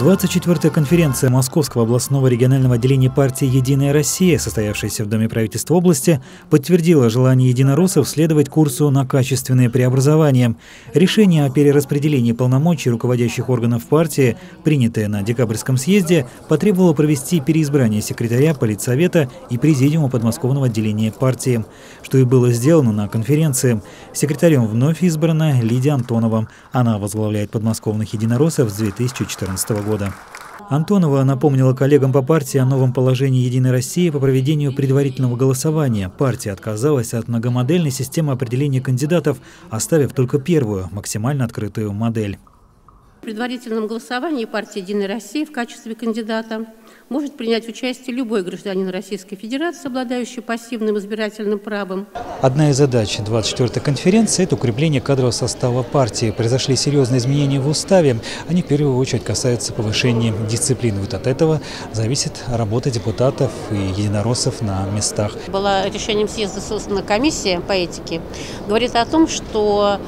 24-я конференция Московского областного регионального отделения партии «Единая Россия», состоявшаяся в Доме правительства области, подтвердила желание единороссов следовать курсу на качественные преобразования. Решение о перераспределении полномочий руководящих органов партии, принятое на декабрьском съезде, потребовало провести переизбрание секретаря Политсовета и президиума подмосковного отделения партии, что и было сделано на конференции. Секретарем вновь избрана Лидия Антонова. Она возглавляет подмосковных единороссов с 2014 года года. Антонова напомнила коллегам по партии о новом положении «Единой России» по проведению предварительного голосования. Партия отказалась от многомодельной системы определения кандидатов, оставив только первую, максимально открытую модель. В предварительном голосовании партия «Единая Россия» в качестве кандидата может принять участие любой гражданин Российской Федерации, обладающий пассивным избирательным правом. Одна из задач 24-й конференции – это укрепление кадрового состава партии. Произошли серьезные изменения в уставе. Они в первую очередь касаются повышения дисциплины. Вот от этого зависит работа депутатов и единороссов на местах. Была решением съезда создана комиссия по этике. Говорит о том, что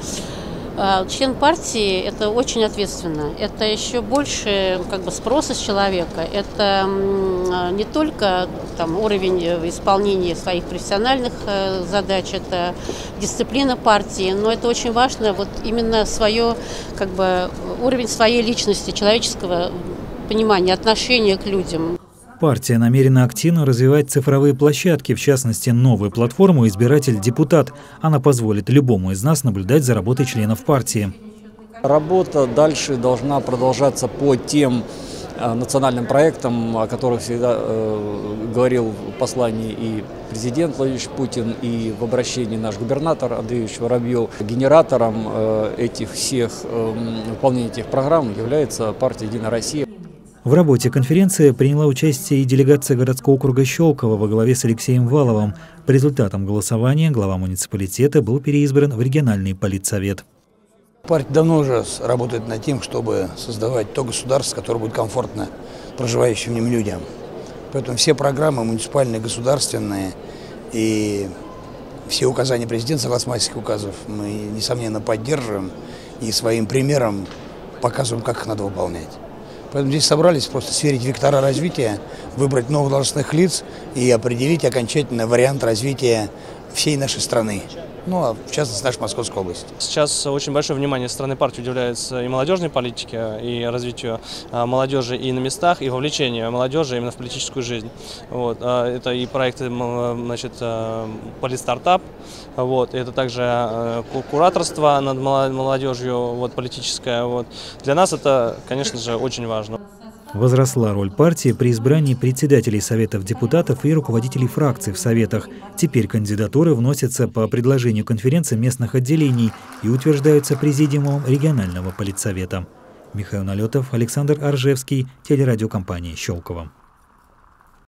член партии – это очень ответственно. Это еще больше как бы, спроса с человека. Это а, не только там, уровень исполнения своих профессиональных э, задач, это дисциплина партии, но это очень важно вот именно свое, как бы, уровень своей личности, человеческого понимания, отношения к людям. Партия намерена активно развивать цифровые площадки, в частности, новую платформу «Избиратель-депутат». Она позволит любому из нас наблюдать за работой членов партии. Работа дальше должна продолжаться по тем э, национальным проектам, о которых всегда э, говорил в послании и президент Владимир Путин, и в обращении наш губернатор Андрей Воробьев. Генератором э, этих всех, э, выполнения этих программ является партия «Единая Россия». В работе конференции приняла участие и делегация городского округа Щелково во главе с Алексеем Валовым. По результатам голосования глава муниципалитета был переизбран в региональный политсовет. Партия давно уже работает над тем, чтобы создавать то государство, которое будет комфортно проживающим в нем людям. Поэтому все программы муниципальные, государственные и все указания президента, согласно майских указов, мы, несомненно, поддерживаем и своим примером показываем, как их надо выполнять. Поэтому здесь собрались просто сверить вектора развития, выбрать новых должностных лиц и определить окончательно вариант развития всей нашей страны ну а в частности наша Московская область. Сейчас очень большое внимание страны партии уделяется и молодежной политике, и развитию а, молодежи и на местах, и вовлечению молодежи именно в политическую жизнь. Вот. А, это и проекты значит, а, политстартап, вот. это также кураторство над молодежью вот, политическое. Вот. Для нас это, конечно же, очень важно. Возросла роль партии при избрании председателей Советов депутатов и руководителей фракций в Советах. Теперь кандидатуры вносятся по предложению конференции местных отделений и утверждаются президиумом регионального политсовета. Михаил Налетов, Александр Аржевский, телерадиокомпания «Щелково».